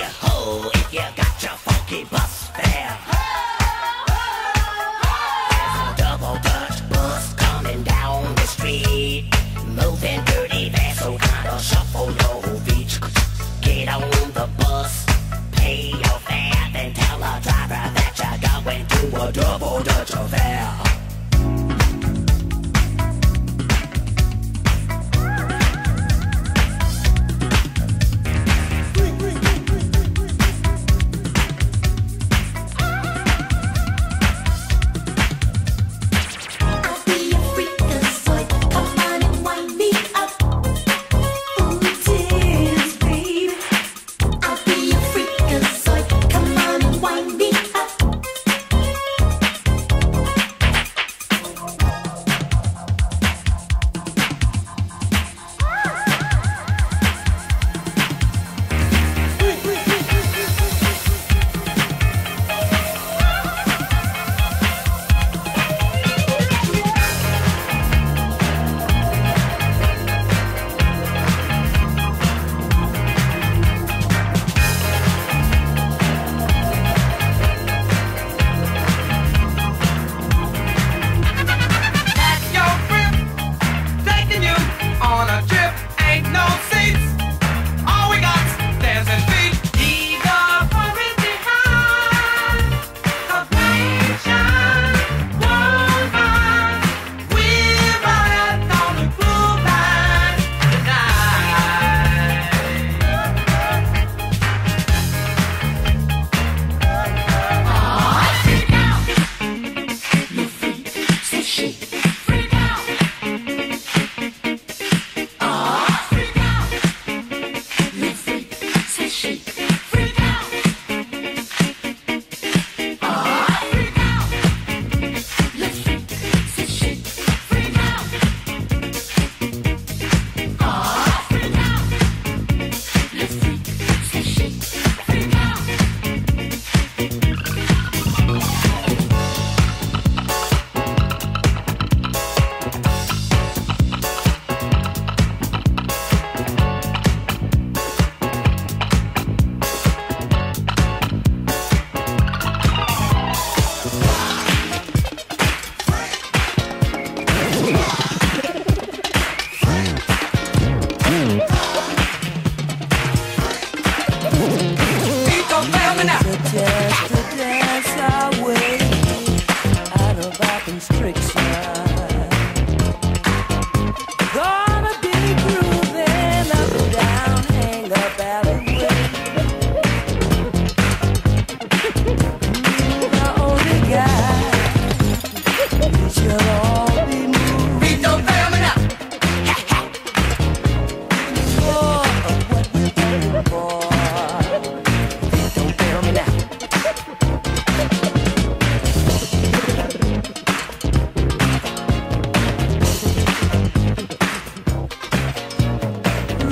if you got your funky bus fare. There's a double Dutch bus coming down the street, moving dirty fast, so gotta shuffle your feet. Get on the bus, pay your fare, and tell the driver that you're going to a double Dutch affair.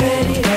ready.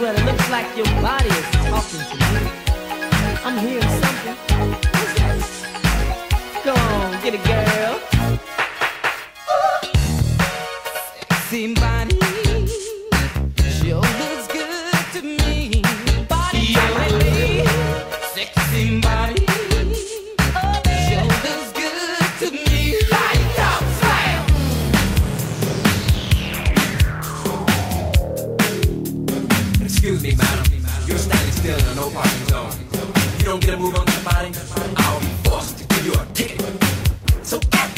Like your body is talking to me. I'm hearing something. Go on, get it, girl. Sexy body. So.